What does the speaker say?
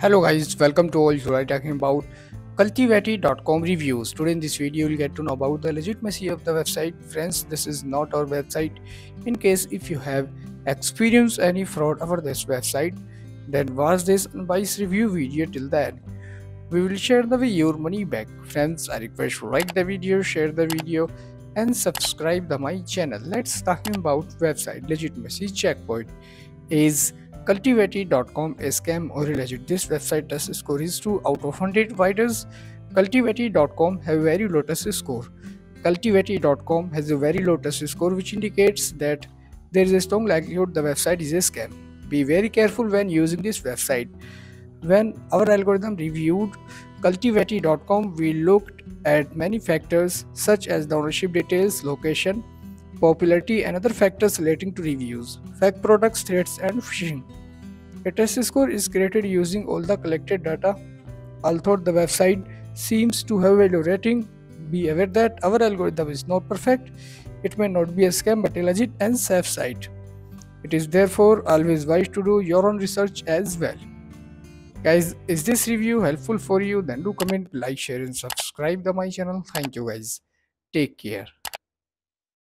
Hello guys, welcome to all are talking about cultivatei.com reviews. Today in this video you'll get to know about the legitimacy of the website. Friends, this is not our website. In case if you have experienced any fraud over this website, then watch this unbiased review video till then. We will share the way your money back. Friends, I request you like the video, share the video and subscribe to my channel. Let's talking about website legitimacy checkpoint is Cultivatei.com a scam or legit. This website test score is 2 out of 100 providers. Cultivatei.com have very low test score. Cultivatei.com has a very low test score which indicates that there is a strong likelihood the website is a scam. Be very careful when using this website. When our algorithm reviewed Cultivatei.com, we looked at many factors such as the ownership details, location, popularity, and other factors relating to reviews, fake products, threats, and phishing. A test score is created using all the collected data. Although the website seems to have a low rating, be aware that our algorithm is not perfect. It may not be a scam but a legit and safe site. It is therefore always wise to do your own research as well. Guys, is this review helpful for you? Then do comment, like, share, and subscribe to my channel. Thank you guys. Take care.